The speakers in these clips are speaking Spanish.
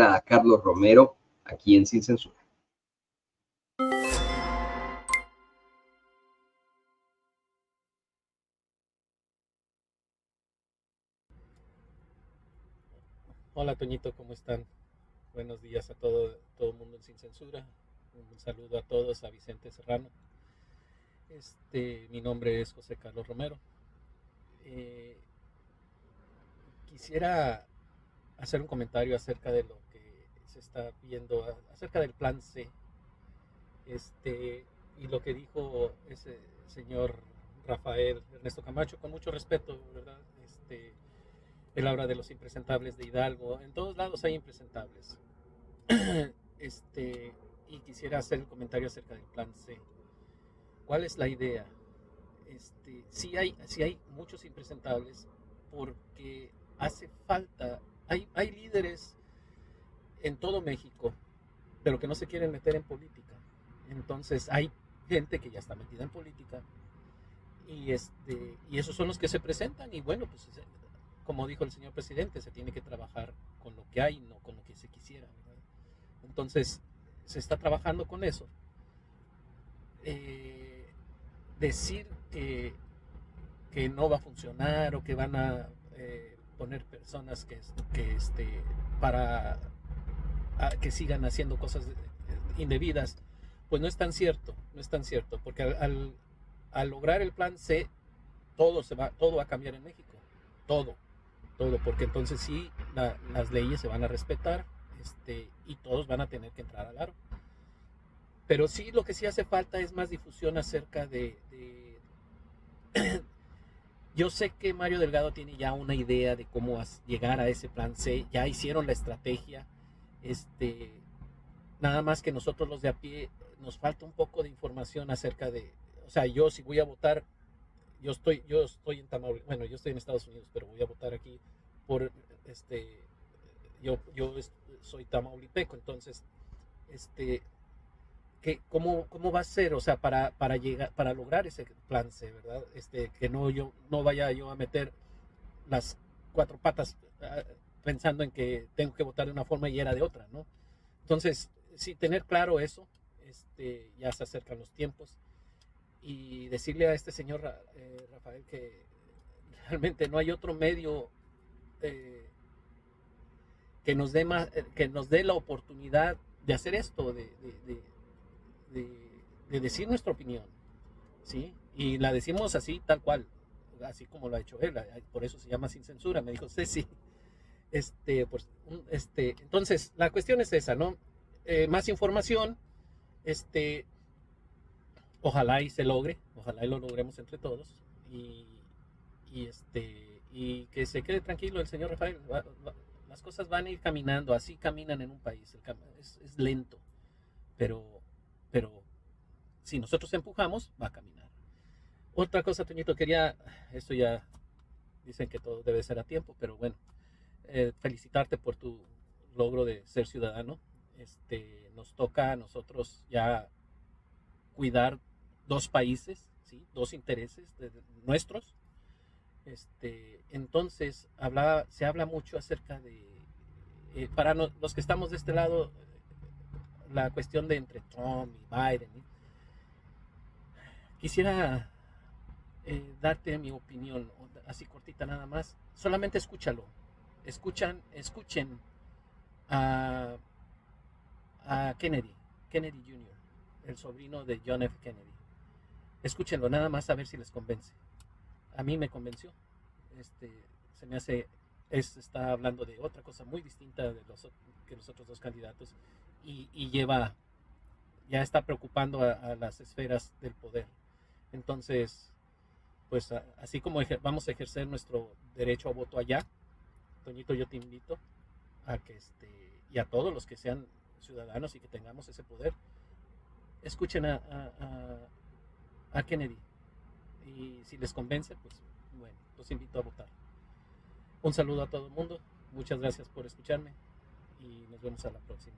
a Carlos Romero aquí en Sin Censura. Hola Toñito, ¿cómo están? Buenos días a todo, todo el mundo en Sin Censura. Un saludo a todos, a Vicente Serrano. Este, mi nombre es José Carlos Romero. Eh, quisiera hacer un comentario acerca de lo se está viendo, acerca del plan C. Este, y lo que dijo ese señor Rafael Ernesto Camacho, con mucho respeto, ¿verdad? Este, él habla de los impresentables de Hidalgo. En todos lados hay impresentables. Este, y quisiera hacer el comentario acerca del plan C. ¿Cuál es la idea? Este, sí, hay, sí hay muchos impresentables porque hace falta, hay, hay líderes en todo México, pero que no se quieren meter en política. Entonces hay gente que ya está metida en política y, este, y esos son los que se presentan y bueno, pues como dijo el señor presidente, se tiene que trabajar con lo que hay, no con lo que se quisiera. Entonces, se está trabajando con eso. Eh, decir que, no va a funcionar o que van a eh, poner personas que, que este, para que sigan haciendo cosas indebidas, pues no es tan cierto, no es tan cierto, porque al, al lograr el plan C, todo, se va, todo va a cambiar en México, todo todo, porque entonces sí, las leyes se van a respetar este, y todos van a tener que entrar al aro. Pero sí, lo que sí hace falta es más difusión acerca de... Yo sé que Mario Delgado tiene ya una idea de cómo llegar a ese plan C, ya hicieron la estrategia, este, nada más que nosotros los de a pie nos falta un poco de información acerca de, o sea, yo si voy a votar yo estoy, yo estoy en Tamaulipas, bueno, yo estoy en Estados Unidos, pero voy a votar aquí por, este, yo, yo soy tamaulipeco, entonces, este, que, ¿cómo, ¿cómo va a ser? O sea, para, para llegar, para lograr ese plan C, ¿verdad? Este, que no, yo, no vaya yo a meter las cuatro patas ah, pensando en que tengo que votar de una forma y era de otra, ¿no? Entonces, sí, tener claro eso, este, ya se acercan los tiempos y decirle a este señor eh, Rafael que realmente no hay otro medio eh, que, nos dé más, eh, que nos dé la oportunidad de hacer esto, de, de, decir nuestra opinión, ¿sí? Y la decimos así, tal cual, así como lo ha hecho él, por eso se llama sin censura, me dijo sí Este, pues, este, entonces, la cuestión es esa, ¿no? más información, este, ojalá y se logre, ojalá y lo logremos entre todos y, este y que se quede tranquilo el señor Rafael. las cosas van a ir caminando, así caminan en un país, es, lento, pero, pero si nosotros empujamos, va a caminar. Otra cosa, Toñito, quería, esto ya dicen que todo debe ser a tiempo, pero bueno, eh, felicitarte por tu logro de ser ciudadano. Este, nos toca a nosotros ya cuidar dos países, ¿sí? dos intereses nuestros. Este, entonces, habla, se habla mucho acerca de, eh, para los que estamos de este lado, la cuestión de entre Trump y Biden. Quisiera eh, darte mi opinión, así cortita nada más. Solamente escúchalo. Escuchan, escuchen a, a Kennedy, Kennedy Jr., el sobrino de John F. Kennedy. Escúchenlo nada más a ver si les convence. A mí me convenció. Este, se me hace, es, está hablando de otra cosa muy distinta de los, que los otros dos candidatos y, lleva, ya está preocupando a, las esferas del poder. Entonces, pues así como vamos a ejercer nuestro derecho a voto allá, Toñito, yo te invito a que este, y a todos los que sean ciudadanos y que tengamos ese poder, escuchen a, a Kennedy. Y si les convence, pues bueno, los invito a votar. Un saludo a todo el mundo. Muchas gracias por escucharme y nos vemos a la próxima.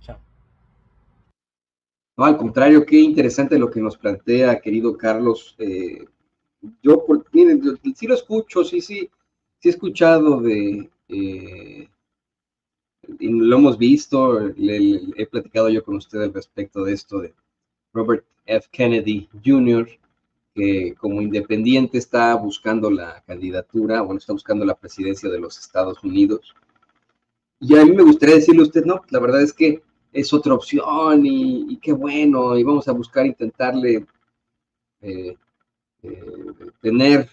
Chao. No, al contrario, qué interesante lo que nos plantea, querido Carlos. Eh, yo, miren, sí lo escucho, sí, sí, sí he escuchado de, eh, lo hemos visto, he platicado yo con ustedes respecto de esto de Robert F. Kennedy Jr., que como independiente está buscando la candidatura, bueno, está buscando la presidencia de los Estados Unidos. Y a mí me gustaría decirle a usted, no, la verdad es que es otra opción y, qué bueno, y vamos a buscar intentarle eh, eh, tener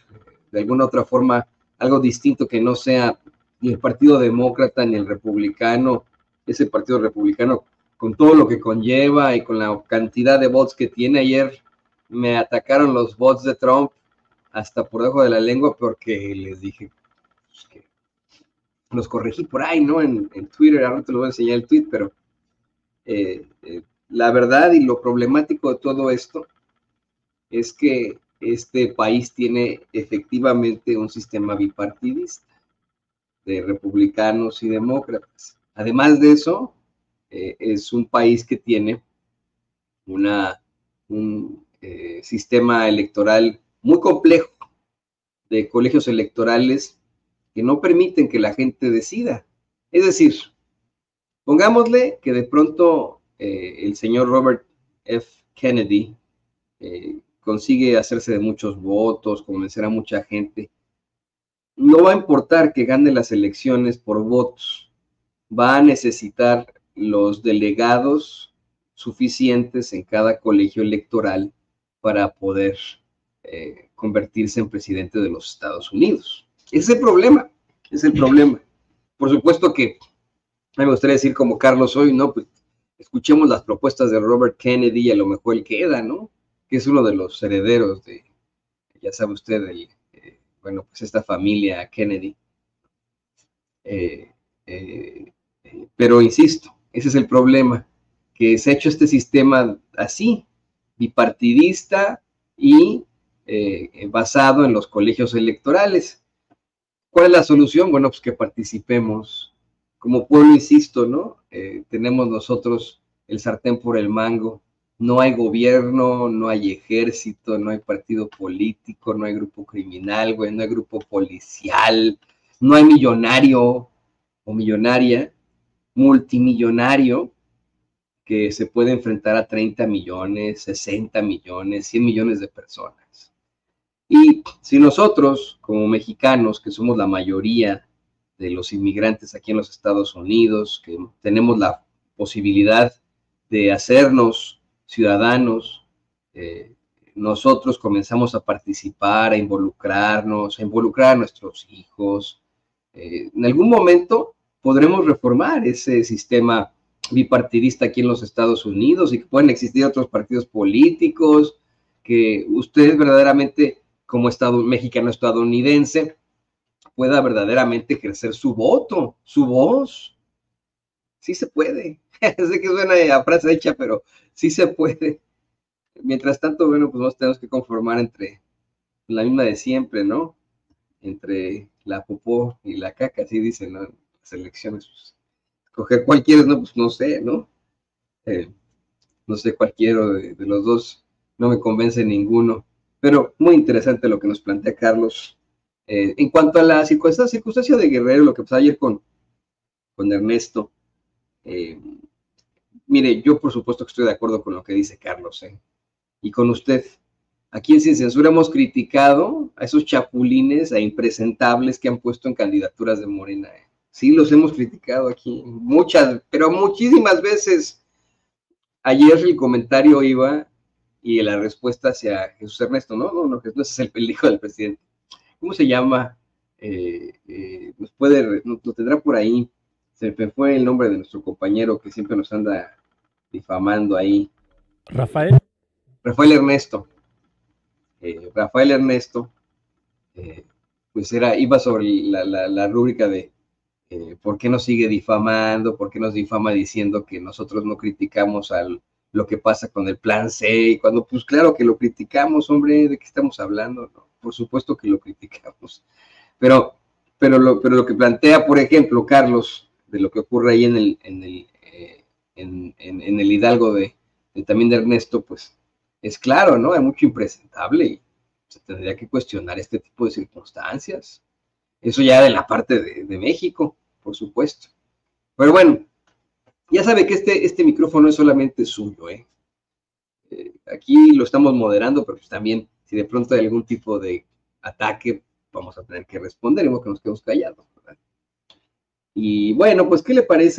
de alguna otra forma algo distinto que no sea ni el Partido Demócrata ni el Republicano, ese Partido Republicano con todo lo que conlleva y con la cantidad de votos que tiene. Ayer me atacaron los bots de Trump hasta por debajo de la lengua porque les dije pues, los corregí por ahí, ¿no? En, Twitter, ahora te lo voy a enseñar el tweet, pero eh, eh, la verdad y lo problemático de todo esto es que este país tiene efectivamente un sistema bipartidista de republicanos y demócratas. Además de eso, eh, es un país que tiene una, un eh, sistema electoral muy complejo de colegios electorales que no permiten que la gente decida. Es decir, pongámosle que de pronto eh, el señor Robert F. Kennedy consigue hacerse de muchos votos, convencer a mucha gente. No va a importar que gane las elecciones por votos, va a necesitar los delegados suficientes en cada colegio electoral para poder eh, convertirse en presidente de los Estados Unidos. Ese es el problema, es el problema. Por supuesto que me gustaría decir como Carlos hoy, ¿no? Pues escuchemos las propuestas de Robert Kennedy y a lo mejor él queda, ¿no? Que es uno de los herederos de, ya sabe usted, eh, bueno, pues esta familia Kennedy. Eh, pero insisto, ese es el problema, que se ha hecho este sistema así, bipartidista y eh, basado en los colegios electorales. ¿Cuál es la solución? Bueno, pues que participemos. Como pueblo, insisto, ¿no? Eh, tenemos nosotros el sartén por el mango. No hay gobierno, no hay ejército, no hay partido político, no hay grupo criminal, güey, no hay grupo policial, no hay millonario o millonaria multimillonario que se puede enfrentar a 30 millones, 60 millones, 100 millones de personas. Y si nosotros, como mexicanos, que somos la mayoría de los inmigrantes aquí en los Estados Unidos, que tenemos la posibilidad de hacernos ciudadanos, eh, nosotros comenzamos a participar, a involucrarnos, a involucrar a nuestros hijos. Eh, en algún momento podremos reformar ese sistema bipartidista aquí en los Estados Unidos y que pueden existir otros partidos políticos, que usted verdaderamente como estado, mexicano estadounidense pueda verdaderamente ejercer su voto, su voz. Sí se puede. sé que suena a frase hecha, pero sí se puede. Mientras tanto, bueno, pues nos tenemos que conformar entre la misma de siempre, ¿no? Entre la popó y la caca, así dicen, ¿no? elecciones, pues, coger cualquiera, no, pues no sé, ¿no? Eh, no sé cualquiera de, los dos, no me convence ninguno, pero muy interesante lo que nos plantea Carlos. Eh, en cuanto a la circunstancia, circunstancia de Guerrero, lo que pasó ayer con, con Ernesto, eh, mire, yo por supuesto que estoy de acuerdo con lo que dice Carlos, y con usted. Aquí en Sin Censura hemos criticado a esos chapulines e impresentables que han puesto en candidaturas de Morena. ¿eh? Sí, los hemos criticado aquí muchas, pero muchísimas veces. Ayer el comentario iba y la respuesta hacia Jesús Ernesto, no, no, no, Jesús es el, hijo del presidente. ¿Cómo se llama? Eh, eh, nos puede, lo tendrá por ahí. Se fue el nombre de nuestro compañero que siempre nos anda difamando ahí. Rafael. Rafael Ernesto. Eh, Rafael Ernesto, pues era, iba sobre la rúbrica de eh, ¿por qué nos sigue difamando? ¿Por qué nos difama diciendo que nosotros no criticamos al, lo que pasa con el plan C? Y cuando, pues claro que lo criticamos, hombre, ¿de qué estamos hablando? por supuesto que lo criticamos. Pero, pero, lo, pero lo que plantea, por ejemplo, Carlos, de lo que ocurre ahí en el, en el, en, el Hidalgo de, también de Ernesto, pues es claro, ¿no? Hay mucho impresentable y se tendría que cuestionar este tipo de circunstancias. Eso ya de la parte de, México, por supuesto. Pero bueno, ya sabe que este, este micrófono es solamente suyo, ¿eh? ¿eh? Aquí lo estamos moderando, pero pues también si de pronto hay algún tipo de ataque, vamos a tener que responder, que nos quedemos callados. Y bueno, pues, ¿qué le parece?